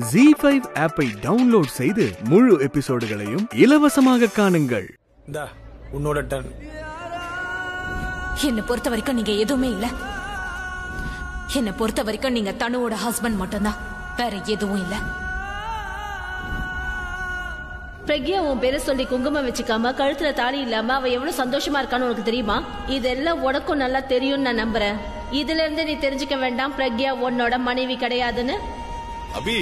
G five ஆப்பை download செய்து முழு எபிசோடுகளையும் இலவசமாக காணுங்கள். இந்தா உன்னோட டன் என்னை பொறுத்த வரைக்கும் நீங்க எதுவுமே இல்ல. என்னை பொறுத்த வரைக்கும் நீங்க தனுவோட ஹஸ்பண்ட் மட்டும்தான். வேற எதுவும் இல்ல. பிரக்யா உன் பேரை சொல்லி குங்குமம் வச்சுக்காம கழுத்துல தாலி இல்லாம அவ எவ்வளவு சந்தோஷமா இருக்கான்னு உனக்கு தெரியுமா? இதெல்லாம் உனக்கும் நல்லா தெரியும்னு நான் நம்புறேன். இதுல இருந்து நீ தெரிஞ்சுக்க வேண்டாம். பிரக்யா உன்னோட மனைவி கிடையாதுன்னு அபி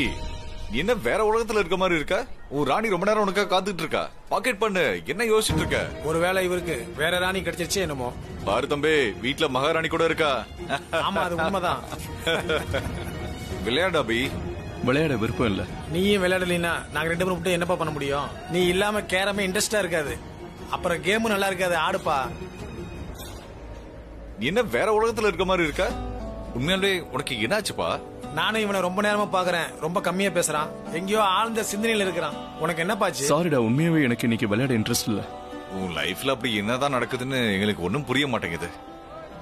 நீ என்ன வேற உலகத்துல இருக்க மாதிரி இருக்க? உன் ராணி ரொம்ப நேரம் உனக்கா காத்துட்டு இருக்கா? பாக்கெட் பண்ணு என்ன யோசிச்சுட்டு இருக்க? ஒருவேளை இவருக்கு வேற ராணி கிடைச்சிருச்சு என்னமோ. பாரு தம்பி வீட்ல மகாராணி கூட இருக்கா? ஆமா அது உண்மைதான். விளையாடு அபி. விளையாட விருப்பம் இல்ல. நீயும் விளையாடலைன்னா நாங்க ரெண்டு பேரும் மட்டும் என்னப்பா பண்ண முடியும்? நீ இல்லாம கேரமே இன்ட்ரெஸ்டா இருக்காது. அப்புறம் கேமும் நல்லா இருக்காது ஆடுப்பா. நீ என்ன வேற உலகத்துல இருக்க மாதிரி இருக்க? உண்மையாலே உனக்கு என்னாச்சுப்பா? நானும் இவனை ரொம்ப நேரமா பாக்குறேன். ரொம்ப கம்மியா பேசுறான். எங்கேயோ ஆழ்ந்த சிந்தனையில இருக்கிறான். உனக்கு என்னப்பாச்சு சாரிடா உண்மையாவே எனக்கு இன்னைக்கு விளையாட இன்ட்ரெஸ்ட் இல்ல. உன் லைஃப்ல அப்படி என்னதான் நடக்குதுன்னு எங்களுக்கு ஒண்ணும் புரிய மாட்டேங்குது.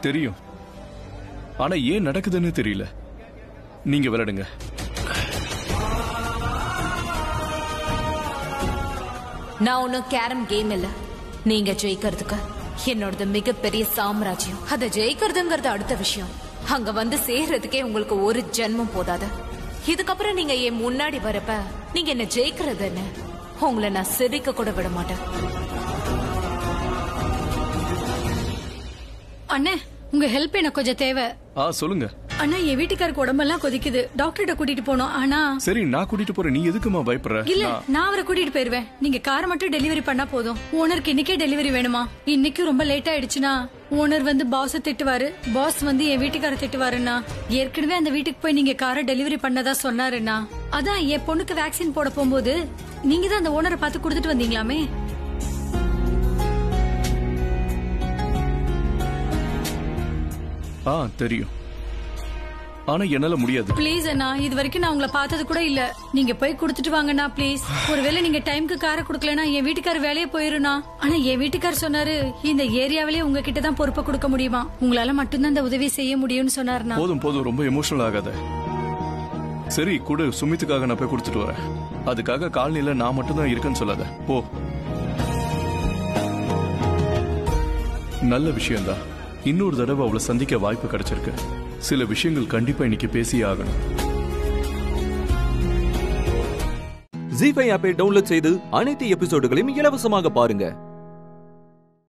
தெரியும். ஆனா ஏன் நடக்குதுன்னு தெரியல. நீங்க விளையாடுங்க. நான் ஒன்னும் கேரம் கேம் இல்ல. நீங்க ஜெயிக்கிறதுக்கு என்னோடது மிகப்பெரிய சாம்ராஜ்யம். அதை ஜெயிக்கிறதுங்கிறது அடுத்த விஷயம். அங்க வந்து சேர்றதுக்கே உங்களுக்கு ஒரு ஜென்மம் போதாது. இதுக்கப்புறம் நீங்க என் முன்னாடி வரப்ப நீங்க என்ன ஜெயிக்கிறதுன்னு உங்களை நான் சிரிக்க கூட விட மாட்டேன். அண்ணே உங்க ஹெல்ப் எனக்கு கொஞ்சம் தேவை. ஆ சொல்லுங்க. அண்ணா என் வீட்டுக்காருக்கு உடம்பெல்லாம் கொதிக்குது. டாக்டர்கிட்ட கூட்டிட்டு போனோம். ஆனா சரி நான் கூட்டிட்டு போறேன். நீ எதுக்குமா பயப்படுற? இல்ல நான்- அவரை கூட்டிட்டு போயிருவேன். நீங்க கார் மட்டும் டெலிவரி பண்ணா போதும். ஓனருக்கு இன்னைக்கே டெலிவரி வேணுமா? இன்னைக்கும் ரொம்ப லேட் ஆயிடுச்சுன்னா ஓனர் வந்து பாஸ் திட்டுவாரு. பாஸ் வந்து என் வீட்டுக்கார திட்டுவாருன்னா ஏற்கனவே அந்த வீட்டுக்கு போய் நீங்க காரை டெலிவரி பண்ணதா சொன்னாருன்னா அதான் என் பொண்ணுக்கு வேக்சின் போட போகும்போது நீங்க தான் அந்த ஓனரை பார்த்து கொடுத்துட்டு வந்தீங்களாமே? ஆ தெரியும். ஆனா என்னால முடியாது. ப்ளீஸ் அண்ணா இது வரைக்கும் நான் உங்களை பார்த்தது கூட இல்ல. நீங்க போய் கொடுத்துட்டு வாங்கண்ணா ப்ளீஸ் ஒருவேளை நீங்க டைம்க்கு காரை கொடுக்கலனா என் வீட்டுக்கார் வேலையே போயிருனா ஆனா என் வீட்டுக்கார் சொன்னாரு இந்த ஏரியாவிலே உங்ககிட்ட தான் பொறுப்பை கொடுக்க முடியுமா? உங்களால மட்டும்தான் இந்த உதவி செய்ய முடியும்னு சொன்னாருண்ணா. போதும் போதும். ரொம்ப எமோஷனல் ஆகாத. சரி கொடு. சுமித்துக்காக நான் போய் கொடுத்துட்டு வரேன். அதுக்காக காலனில நான் மட்டும் தான் இருக்கேன்னு சொல்லாத. போ. நல்ல விஷயம்தான். இன்னொரு தடவை அவளை சந்திக்க வாய்ப்பு கிடைச்சிருக்கு. சில விஷயங்கள் கண்டிப்பா இன்னைக்கு பேசி ஆகணும். ஜி ஃபைவ் ஆப்பை டவுன்லோட் செய்து அனைத்து எபிசோடுகளையும் இலவசமாக பாருங்க.